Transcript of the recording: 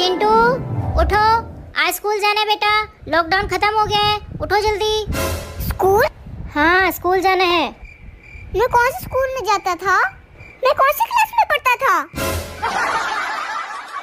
चिंटू उठो। आज स्कूल जाना है बेटा। लॉकडाउन खत्म हो गया है। उठो जल्दी। स्कूल? हाँ स्कूल जाना है। मैं कौन से स्कूल में जाता था? मैं कौन